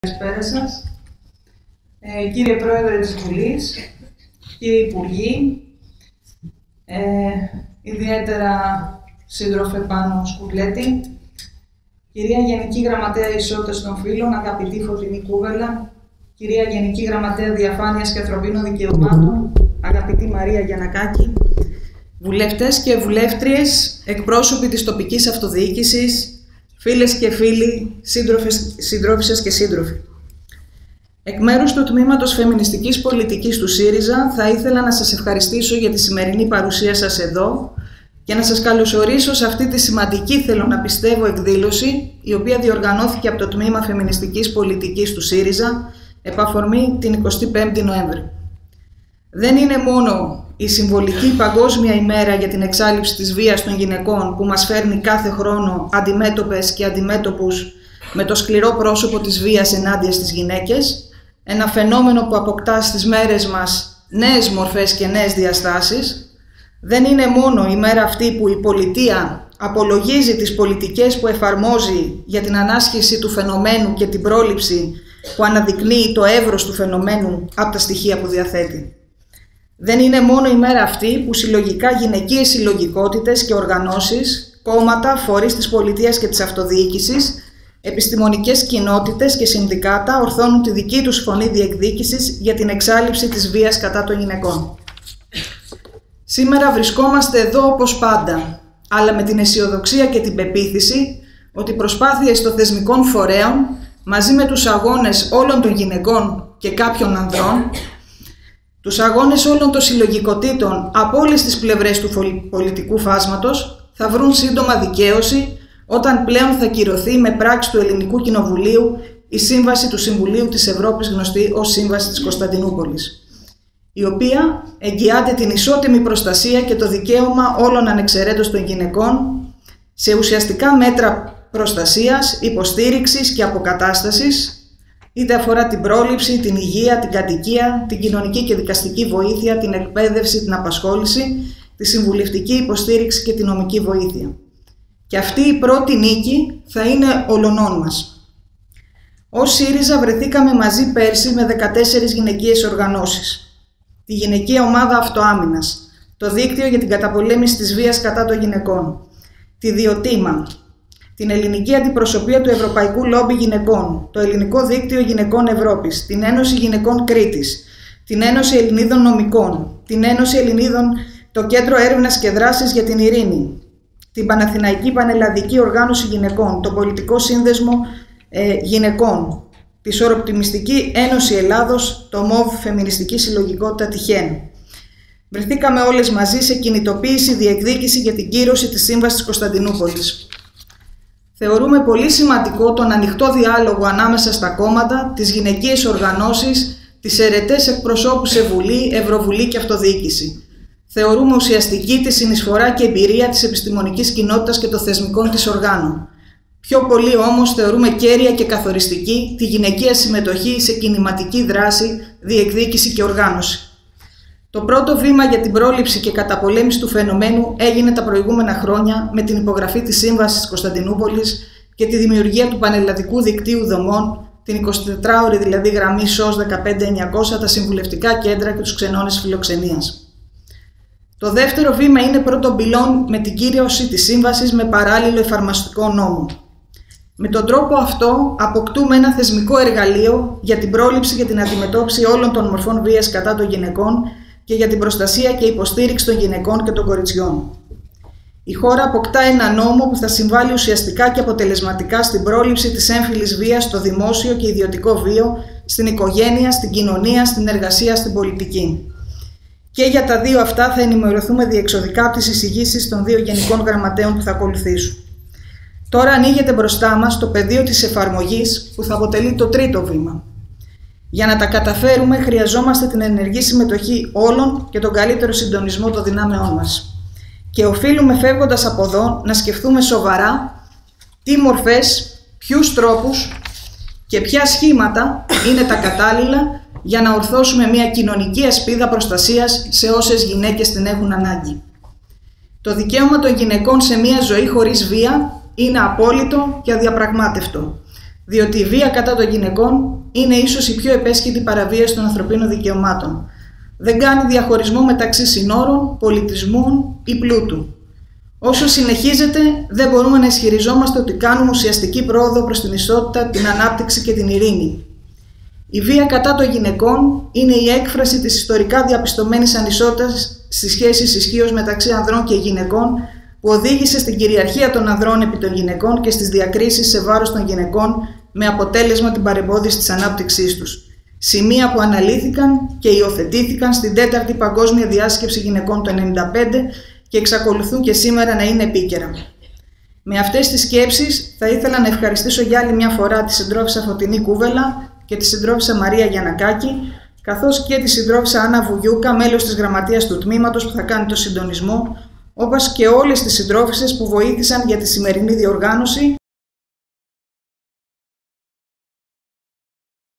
Καλησπέρα σας. Ε, κύριε Πρόεδρε της Βουλής, κύριοι Υπουργοί, ε, ιδιαίτερα σύντροφε πάνω Σκουλέτη, κυρία Γενική Γραμματέα Ισότητας των Φίλων, αγαπητή Φωτεινή Κούβελα, κυρία Γενική Γραμματέα Διαφάνειας και Ανθρωπίνων Δικαιωμάτων, αγαπητή Μαρία Γιανακάκη, βουλευτές και βουλεύτριες, εκπρόσωποι της τοπικής αυτοδιοίκησης, φίλες και φίλοι, σύντροφες, και σύντροφοι. Εκ μέρους του Τμήματος Φεμινιστικής Πολιτικής του ΣΥΡΙΖΑ θα ήθελα να σας ευχαριστήσω για τη σημερινή παρουσία σας εδώ και να σας καλωσορίσω σε αυτή τη σημαντική θέλω να πιστεύω εκδήλωση η οποία διοργανώθηκε από το Τμήμα Φεμινιστικής Πολιτικής του ΣΥΡΙΖΑ επαφορμή την 25η Νοέμβρη. Δεν είναι μόνο η συμβολική Παγκόσμια ημέρα για την εξάλληψη της βίας των γυναικών που μας φέρνει κάθε χρόνο αντιμέτωπες και αντιμέτωπους με το σκληρό πρόσωπο της βίας ενάντια στις γυναίκες, ένα φαινόμενο που αποκτά στις μέρες μας νέες μορφές και νέες διαστάσεις, δεν είναι μόνο η μέρα αυτή που η πολιτεία απολογίζει τις πολιτικές που εφαρμόζει για την ανάσχεση του φαινομένου και την πρόληψη που αναδεικνύει το εύρος του φαινομένου από τα στοιχεία που διαθέτει. Δεν είναι μόνο η μέρα αυτή που συλλογικά γυναικείες συλλογικότητες και οργανώσεις, κόμματα, φορείς της πολιτείας και της αυτοδιοίκησης, επιστημονικές κοινότητες και συνδικάτα ορθώνουν τη δική τους φωνή διεκδίκησης για την εξάλληψη της βίας κατά των γυναικών. Σήμερα βρισκόμαστε εδώ όπως πάντα, αλλά με την αισιοδοξία και την πεποίθηση ότι οι προσπάθειες των θεσμικών φορέων μαζί με τους αγώνες όλων των γυναικών και κάποιων ανδρών τους αγώνες όλων των συλλογικοτήτων από όλες τις πλευρές του πολιτικού φάσματος θα βρουν σύντομα δικαίωση όταν πλέον θα κυρωθεί με πράξη του Ελληνικού Κοινοβουλίου η Σύμβαση του Συμβουλίου της Ευρώπης γνωστή ως Σύμβαση της Κωνσταντινούπολης η οποία εγγυάται την ισότιμη προστασία και το δικαίωμα όλων ανεξαιρέτως των γυναικών σε ουσιαστικά μέτρα προστασίας, υποστήριξης και αποκατάστασης είτε αφορά την πρόληψη, την υγεία, την κατοικία, την κοινωνική και δικαστική βοήθεια, την εκπαίδευση, την απασχόληση, τη συμβουλευτική υποστήριξη και την νομική βοήθεια. Και αυτή η πρώτη νίκη θα είναι ολονών μας. Ως ΣΥΡΙΖΑ βρεθήκαμε μαζί πέρσι με 14 γυναικείες οργανώσεις. Τη Γυναικεία Ομάδα Αυτοάμυνας, το Δίκτυο για την Καταπολέμηση της Βίας κατά των Γυναικών, τη Διοτήμα, την ελληνική αντιπροσωπεία του Ευρωπαϊκού Λόμπι Γυναικών, το Ελληνικό Δίκτυο Γυναικών Ευρώπης, την Ένωση Γυναικών Κρήτης, την Ένωση Ελληνίδων Νομικών, την Ένωση Ελληνίδων, το Κέντρο Έρευνας και Δράσης για την Ειρήνη, την Παναθηναϊκή Πανελλαδική Οργάνωση Γυναικών, το Πολιτικό Σύνδεσμο ε, Γυναικών, τη Σοροπτιμιστική Ένωση Ελλάδος, το ΜΟΒ Φεμινιστική Συλλογικότητα Τυχέν. Βρεθήκαμε όλες μαζί σε κινητοποίηση διεκδίκηση για την κύρωση της Σύμβασης Κωνσταντινούπολης. Θεωρούμε πολύ σημαντικό τον ανοιχτό διάλογο ανάμεσα στα κόμματα, τις γυναικείες οργανώσεις, τις αιρετές εκπροσώπους σε Βουλή, Ευρωβουλή και Αυτοδιοίκηση. Θεωρούμε ουσιαστική τη συνεισφορά και εμπειρία της επιστημονικής κοινότητας και των θεσμικών της οργάνων. Πιο πολύ όμως θεωρούμε κέρια και καθοριστική τη γυναικεία συμμετοχή σε κινηματική δράση, διεκδίκηση και οργάνωση. Το πρώτο βήμα για την πρόληψη και καταπολέμηση του φαινομένου έγινε τα προηγούμενα χρόνια με την υπογραφή της Σύμβασης Κωνσταντινούπολης και τη δημιουργία του Πανελλαδικού Δικτύου Δομών, την 24ωρη δηλαδή γραμμή ΣΟΣ 15900, τα συμβουλευτικά κέντρα και τους ξενώνες φιλοξενίας. Το δεύτερο βήμα είναι πρώτο πυλόν με την κύρωση της σύμβασης με παράλληλο εφαρμοστικό νόμο. Με τον τρόπο αυτό αποκτούμε ένα θεσμικό εργαλείο για την πρόληψη και την αντιμετώπιση όλων των μορφών βίας κατά των γυναικών και για την προστασία και υποστήριξη των γυναικών και των κοριτσιών. Η χώρα αποκτά ένα νόμο που θα συμβάλλει ουσιαστικά και αποτελεσματικά στην πρόληψη της έμφυλης βίας στο δημόσιο και ιδιωτικό βίο, στην οικογένεια, στην κοινωνία, στην εργασία, στην πολιτική. Και για τα δύο αυτά θα ενημερωθούμε διεξοδικά από τις εισηγήσεις των δύο γενικών γραμματέων που θα ακολουθήσουν. Τώρα ανοίγεται μπροστά μας το πεδίο της εφαρμογής που θα αποτελεί το τρίτο βήμα. Για να τα καταφέρουμε χρειαζόμαστε την ενεργή συμμετοχή όλων και τον καλύτερο συντονισμό των δυνάμεών μας. Και οφείλουμε φεύγοντας από εδώ να σκεφτούμε σοβαρά τι μορφές, ποιους τρόπους και ποια σχήματα είναι τα κατάλληλα για να ορθώσουμε μια κοινωνική ασπίδα προστασίας σε όσες γυναίκες την έχουν ανάγκη. Το δικαίωμα των γυναικών σε μια ζωή χωρίς βία είναι απόλυτο και αδιαπραγμάτευτο. Διότι η βία κατά των γυναικών είναι ίσως η πιο επέσχυτη παραβίαση των ανθρωπίνων δικαιωμάτων. Δεν κάνει διαχωρισμό μεταξύ συνόρων, πολιτισμών ή πλούτου. Όσο συνεχίζεται, δεν μπορούμε να ισχυριζόμαστε ότι κάνουμε ουσιαστική πρόοδο προς την ισότητα, την ανάπτυξη και την ειρήνη. Η βία κατά των γυναικών είναι η έκφραση της ιστορικά διαπιστωμένης ανισότητας στις σχέσεις ισχύως μεταξύ ανδρών και γυναικών που οδήγησε στην κυριαρχία των ανδρών επί των γυναικών και στις διακρίσεις σε βάρος των γυναικών με αποτέλεσμα την παρεμπόδιση της ανάπτυξής τους. Σημεία που αναλύθηκαν και υιοθετήθηκαν στην 4η Παγκόσμια Διάσκεψη Γυναικών το 1995 και εξακολουθούν και σήμερα να είναι επίκαιρα. Με αυτές τις σκέψεις θα ήθελα να ευχαριστήσω για άλλη μια φορά τη συντρόφισσα Φωτεινή Κούβελα και τη συντρόφισσα Μαρία Γιανακάκη, καθώς και τη συντρόφισσα Άννα Βουγιούκα, μέλος της γραμματείας του τμήματος που θα κάνει το συντονισμό, όπως και όλες τις συντρόφισσες που βοήθησαν για τη σημερινή διοργάνωση